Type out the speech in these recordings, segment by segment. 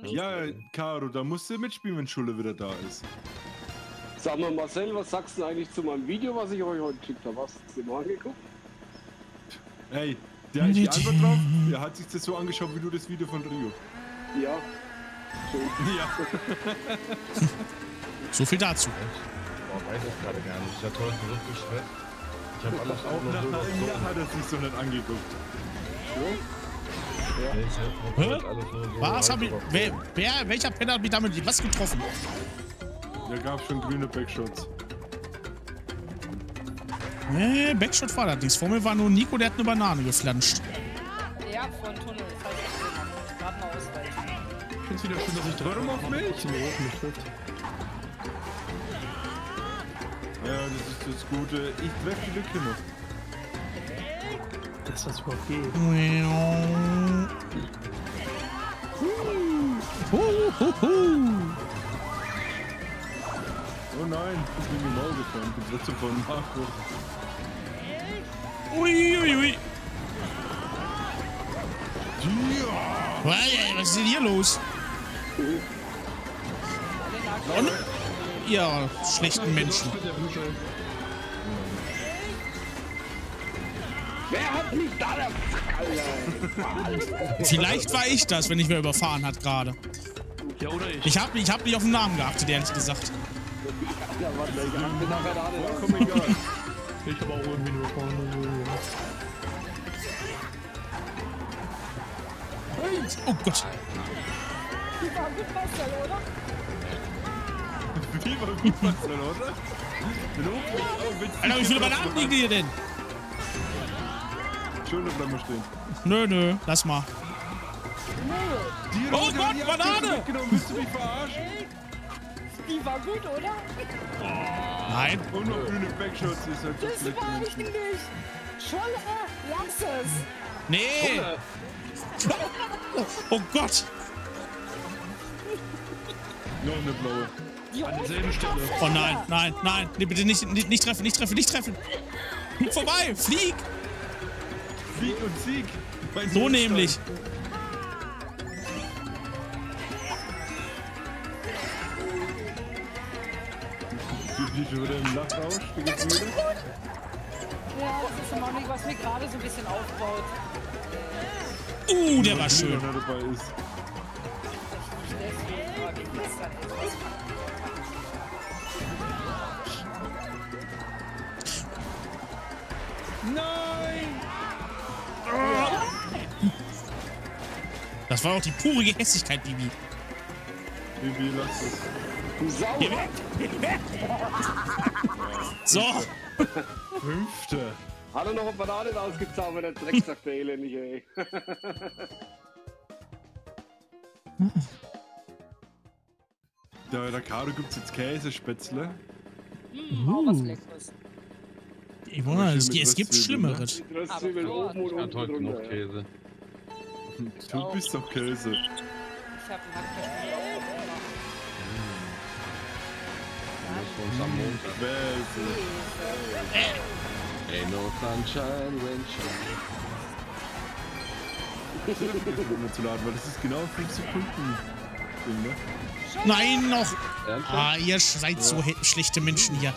nicht. Ja, Caro, da musst du mitspielen, wenn Schulle wieder da ist. Sag mal, Marcel, was sagst du denn eigentlich zu meinem Video, was ich euch heute geschickt habe? Hast du es dir mal angeguckt? Ey, der ist die Antwort drauf. Der hat sich das so angeschaut wie du das Video von Rio. Ja. Schön. Ja. So viel dazu. Boah, weiß ich gerade gar nicht. Ich hatte heute so viel Stress. Ich habe alles auch Nach noch so einem Jahr hat er sich so nicht angeguckt. Hab Hä? Was hab ich. Wer, wer, welcher Penner hat mich damit was getroffen? Da gab schon grüne Backshots. Nee, Backshot war das nichts. Vor mir war nur Nico, der hat eine Banane geflanscht. Ja, von Tunnel. Das heißt, ich will gerade mal ausweichen. Ich find's wieder schön, dass ich Warum auf mich? Ja, das ist das Gute. Ich treffe die Lücke noch. Dass das überhaupt geht. Oh nein, ich bin genau. Ich bin trotzdem von Marco. Uiuiui. Ja. Was ist denn hier los? Und? Ja, schlechten Menschen. Wer hat mich da der? Vielleicht war ich das, wenn ich mir überfahren hat gerade. Ja, oder ich. Ich habe ich hab nicht auf den Namen geachtet, ehrlich gesagt. Ja, warte, ich bin nachher da. Komm, egal. Ich habe auch irgendwie nur vorne. Oh Gott. Die war gut Marcel, oder? Wie war gut, Marcel, oder? Alter, wie viele Bananen liegen hier denn? Schön, bleib mal stehen. Nö, nö, lass mal. Die Oh Rote Gott, Banane! Willst du mich verarschen? Die war gut, oder? Nein. Und noch grüne Backshots ist halt Das war nicht. Scholle, lass es. Nee. Oh Gott. Noch eine blaue. Die An derselben Stelle. Oh nein, nein, nein. Nee, bitte nicht, nicht, nicht treffen, nicht treffen, nicht treffen. Flieg vorbei, flieg. Sieg und Sieg. Mein So nämlich. Die schon wieder im Lachrausch. Geht's wieder? Ja, das ist ein Mami, was mir gerade so ein bisschen aufbaut. Uh, der war schön. Julian Das war auch die pure Gehässigkeit, Bibi. Bibi, lass es. Du Sau! Geh weg. So. Fünfte. Hat er noch eine Banane ausgezaubert, der Drecksack, der Elendige, ey. Da, der Caro gibt's jetzt Käsespätzle. Hm, auch was Leckeres. Ich wundere, es, mit es gibt Röstzwiebeln, Schlimmeres. Die Röstzwiebeln oben und Ich hatte unten heute genug drunter. Käse. Du bist doch Käse. Ich hab einen Hackfleisch auch. Ain't no sunshine when zu laden, weil das ist genau 5 Sekunden. Ne? Nein, noch. Ah, ihr seid so schlechte Menschen hier.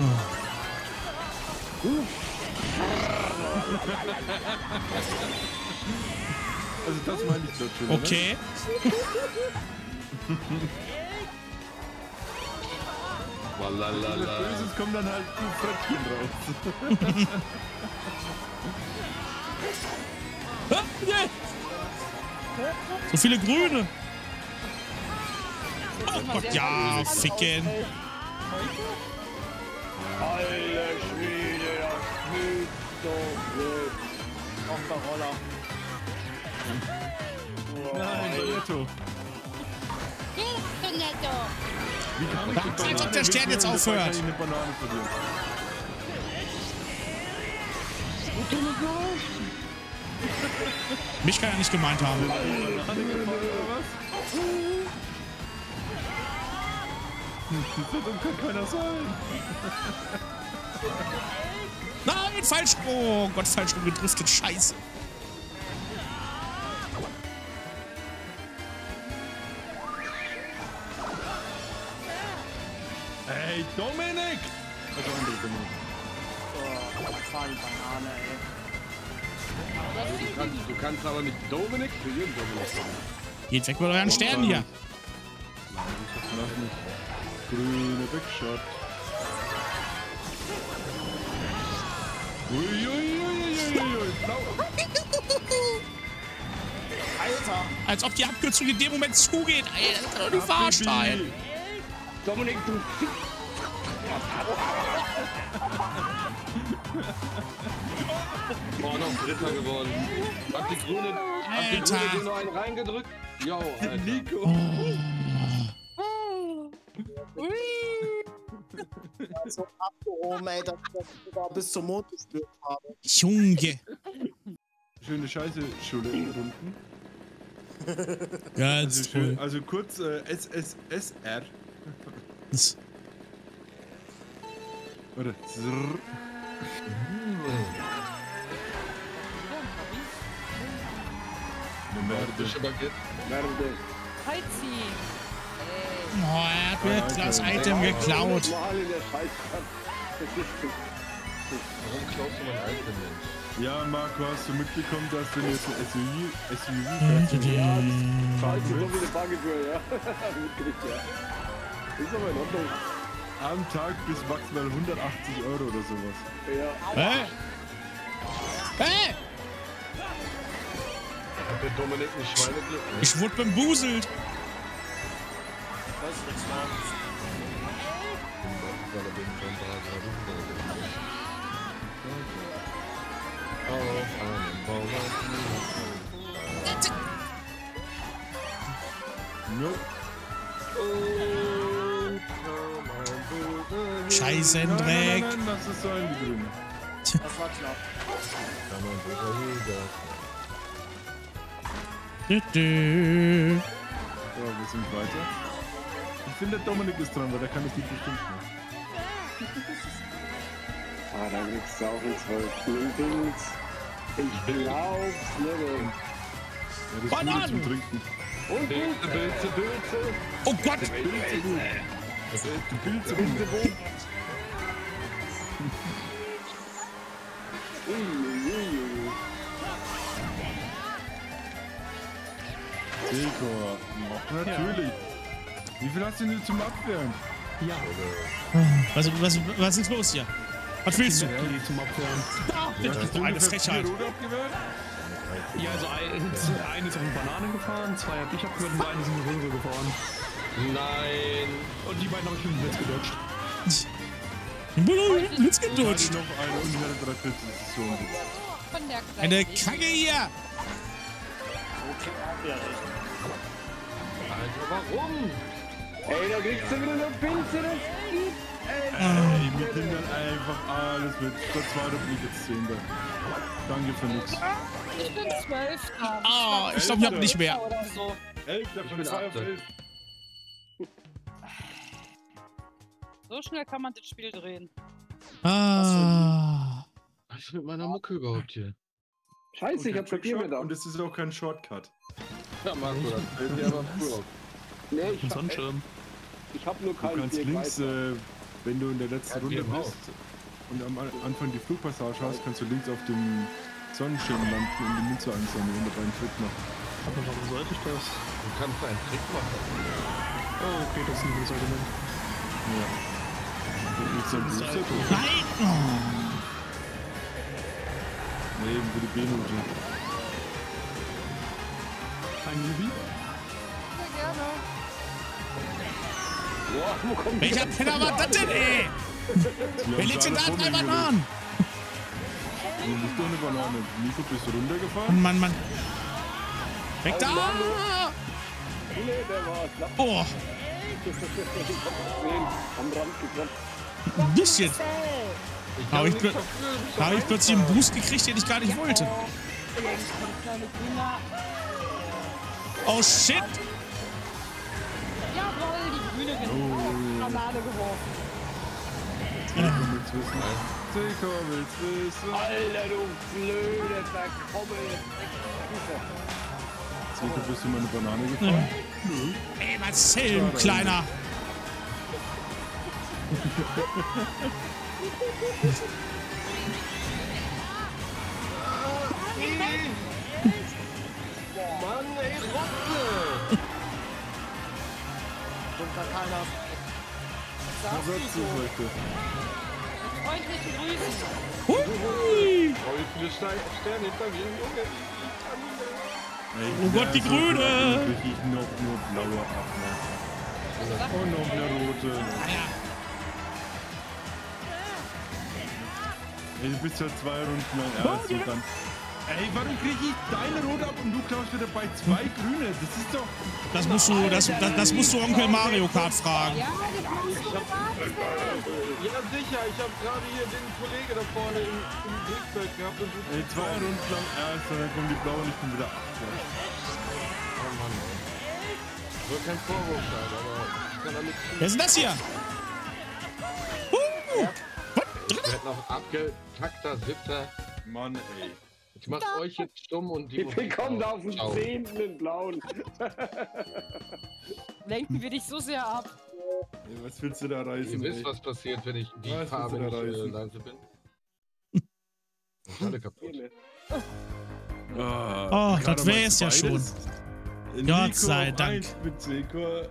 Oh! Also das meine ich dort schon. Okay. Walalala. Böses kommt dann halt ein Frettchen raus. So viele Grüne. Oh Gott, ja, ficken. Alter Schwede, das fliegt doch weg. Auf der Roller. Nein, Netto. Netto. Wie kann ich Banane ob der Stern jetzt aufhört. Kann ich eine Banane verlieren. Mich kann er nicht gemeint haben. Banane oder was? So dumm kann keiner sein. Nein, falsch. Oh Gott, falsch rumgedriftet. Scheiße. Ey, Dominik! Also Dominik. Die Banane, ey. Du kannst, du kannst aber nicht Dominik für jeden Dominik sagen. Geht weg mit euren Sternen hier. Lass mich. Grüne Backshot. Uiuiuiuiui. Blau. Alter. Als ob die Abkürzung in dem Moment zugeht. Nicht wahr sein. Dominik, du. Boah, noch Dritter geworden. Hab die Grüne, hab die Alter. Grüne noch einen reingedrückt? Jo, Alter. Nico. So abgehoben, ey, dass ich das sogar bis zum Mond gespürt habe. Junge. Schöne Scheiße, Schule unten. Ganz Also, schön, toll. also kurz äh, SSSR. Oder Zrr. Eine Merde. Merde. Heizi. Oh, hat mir das Item geklaut. Warum klaust du mein Item, Mensch? Ja, Marco, hast du mitbekommen, dass wenn du jetzt ein SUV, SUV fährst, Scheiße, so wie eine Bankgebühr, ja. Mitgekriegt, ja. Ist aber in Ordnung. am Tag bis maximal 180 Euro oder sowas. Ja. Hä? Hä? Hat der Dominik nicht Schweineglück? Ne? Ich wurde bambuselt. No. Scheißendreck. Nein, nein, nein, lass es sein, die Grüne. Das war knapp. Kann man. Dü, dü. So, wir sind weiter. Ich finde, der Dominik ist dran, weil der kann das nicht bestimmt machen. Ah, da du auch einen zwölften Dings. Ich glaub's nicht. Ja, das ist Bananen! Trinken. Und Pilze, Pilze, Pilze. Oh Gott. Die Pilze. Uiuiui. Dekor. Natürlich. Wie viel hast du denn zum Abwehren? Ja, Was, was, was ist los hier? Was willst du? die zum Abwehren. Das ist eine Frechheit. Rot abgewehrt? Ja, also ein, eine ist auf eine Banane gefahren, zwei hab ich abgehört und eine ist in die Röhre gefahren. Nein. Und die beiden habe ich mit dem Blitz gedodged. Blitz Hatte gedutscht. noch eine und ich hatte drei Pilze. Das ist so ein Witz. Eine Kacke hier. Okay, ja, echt. Alter, warum? Ey, da kriegst du wieder eine Pilze, das gibt. Ey, wir nehmen dann einfach alles mit. Statt zweiter bin ich jetzt Zehnter. Danke für nix. Ich bin zwölf. Ah, ich glaube, ich habe nicht mehr. So. Elfter bin Achter. so schnell kann man das Spiel drehen. Ah. Was ist mit meiner Mucke überhaupt hier? Scheiße, ich hab Papier mit Und es ist auch kein Shortcut. Ja, Marco, das fällt dir aber früh auf. Nee, ich hab, Sonnenschirm. ich hab nur Du keinen kannst links, äh, wenn du in der letzten Ja, Runde bist und am Anfang die Flugpassage hast, kannst du links auf dem Sonnenschirm landen und die Münze einsammeln, du beim Trick machst. Aber warum sollte ich das? Du kannst einen Trick machen. Oh, okay, das ist ein gutes Argument. Ja. Und nicht so ein Booster drauf. Nein. Oh. Nee, eben für die B-Note. Ein Jubi? Welcher Penner war das denn, ey? Wer legt denn da drei Bananen? Du bist doch eine Banane. Nico, bist du runtergefahren? Mann, Mann. Weg da! Gekommen. ein bisschen. Ich Hab ich habe plötzlich einen Boost gekriegt, den ich gar nicht wollte. Oh shit! Banane geworfen. Komm, jetzt wissen. Seiko will's wissen. Alter, du blöde Verkommel. Seiko, bist du meine Banane gefahren? Ey, Marcel, du Kleiner. Mann, ey, Rotze! Kommt da keiner. Was sagst du heute? Freundliche Grüße. Hui. Oh, Steine, Sterne hinter mir, Junge. Oh Gott, die Grüne. ich noch nur blaue ab. Und noch eine rote. Du bist ja zwei Runden lang erst und dann. Ey, warum krieg ich deine rote ab und du klaust wieder bei zwei grüne? Das ist doch. Das musst du, das, das, das musst du Onkel Mario Kart fragen. Ja, das machst du Ja, sicher, ich habe gerade hier den Kollege da vorne im, im Blickfeld gehabt und du. Ey, zwei Runden lang erst und dann kommen die blauen und ich bin wieder acht. Oh Mann, ey. Soll kein Vorwurf sein, aber ich kann damit Wer ist denn das hier? Uh. Ich werd noch abgekackter Siebter. Mann, ey. Ich mach euch jetzt stumm und die. Ich bekomme da auf den Ciao. zehnten den blauen. Lenken wir dich so sehr ab. ey was willst du da reißen? Ihr wisst, ey? was passiert, wenn ich die Was Farbe nicht da äh, leise bin. Und alle kaputt. Oh, gerade das mal wär's ja beides. Gott sei Dank. Mit Seiko